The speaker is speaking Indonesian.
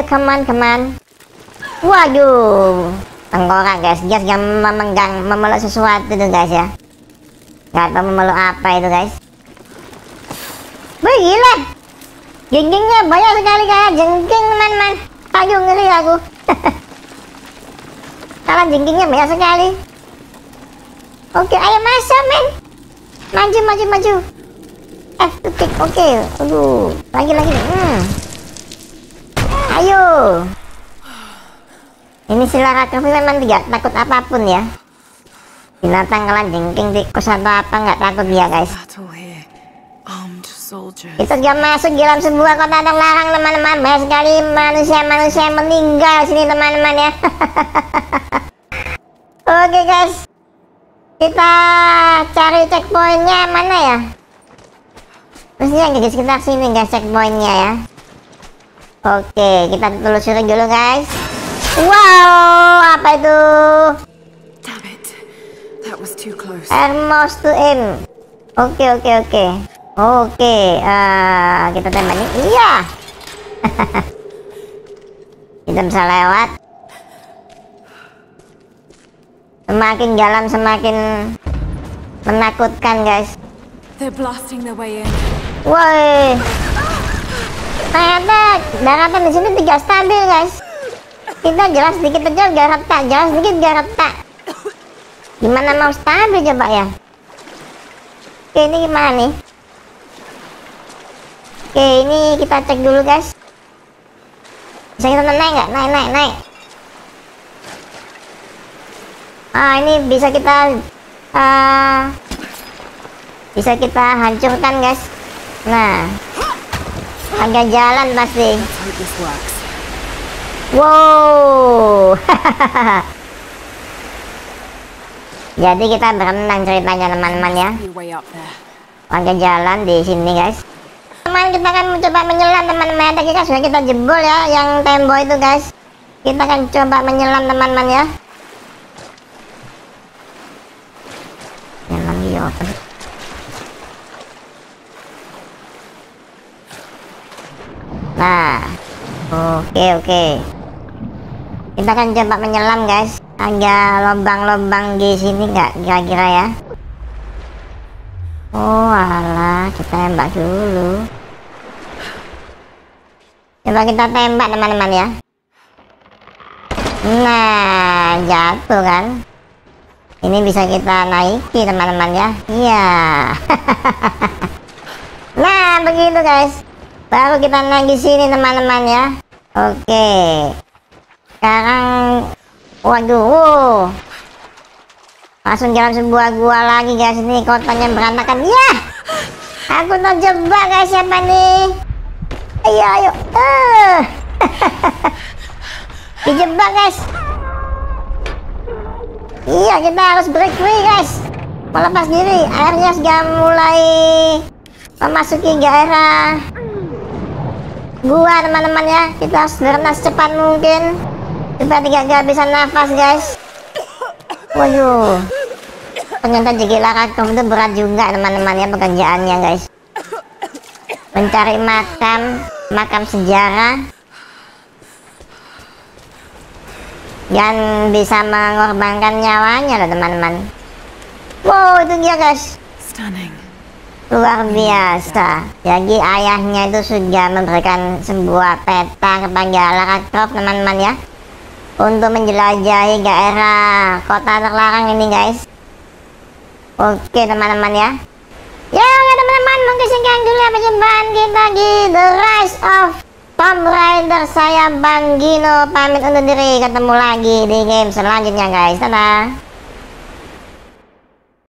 ayo come on. Waduh, tengkorak guys, Jas yang memegang, memeluk sesuatu tuh guys ya. Gak tau memeluk apa itu guys. Wih gila, jenggingnya banyak sekali kayak jengking teman-teman. Aduh ngeri aku. Kalau jengkingnya banyak sekali. Oke, ayo masuk men. Maju, maju, maju. F to kick, oke. Aduh, lagi, lagi. Hmm. Ayo. Ini si Lara Croft memang tidak takut apa pun ya. Binatang kalian jengking tikus atau apa nggak takut dia guys. Kita sudah masuk dalam sebuah kota terlarang teman-teman. Banyak sekali manusia-manusia yang meninggal sini teman-teman ya. Oke guys. Kita cari checkpointnya mana ya? Mestinya di sekitar sini guys checkpointnya ya. Oke, kita telusuri dulu guys. Wow, apa itu? Damn it. That was too close. Hermos to aim. Oke, oke, oke. Oke, eh, kita tembak nih. Iya. kita bisa lewat. Semakin jalan semakin menakutkan, guys. They're blasting their way in. Woi. Ternyata daratan di sini tidak stabil, guys. Kita jalan sedikit aja gak retak, jalan sedikit gak retak. Gimana mau stabil coba ya? Oke, ini gimana nih? Oke, ini kita cek dulu, guys. Bisa kita naik nggak? Naik, naik, naik. Ah, ini bisa kita ah, bisa kita hancurkan, guys. Nah, agak jalan pasti. Wow. Jadi kita berenang ceritanya teman-teman ya. Pakai jalan di sini guys. Teman kita akan mencoba menyelam teman-teman. Tadi kan sudah kita jebol ya yang tembok itu guys. Kita akan coba menyelam teman-teman ya. Nyelam di open. Nah, oke oke. Kita akan coba menyelam guys. Ada lubang-lubang di sini nggak kira-kira ya? Oh alah, kita tembak dulu. Coba kita tembak teman-teman ya. Nah, jatuh kan? Ini bisa kita naiki teman-teman ya. Iya. nah, begitu guys. Baru kita naik di sini teman-teman ya. Oke. Sekarang waduh. Langsung jalan sebuah gua lagi guys ini kotanya berantakan. Ya. Aku terjebak guys siapa nih? Ayo ayo. Eh. Dijebak guys. Iya kita harus break free guys. Melepas diri. Airnya sudah mulai memasuki daerah gua teman-teman ya. Kita harus berenang secepat mungkin. Supaya tidak kehabisan nafas guys. Waduh. Ternyata jadi larakom itu berat juga teman-teman ya pekerjaannya guys. Mencari makam, makam sejarah. Dan bisa mengorbankan nyawanya loh teman-teman. Wow itu dia guys. Stunning. Luar biasa. Jadi ayahnya itu sudah memberikan sebuah peta kepada Lara Croft teman-teman ya. Untuk menjelajahi daerah kota terlarang ini guys. Oke teman-teman ya. Ya oke teman-teman mungkin sekian dulu ya perjumpaan kita di The Rise of Tomb Raider. Saya Bang Gino pamit undur diri. Ketemu lagi di game selanjutnya guys. Dadah.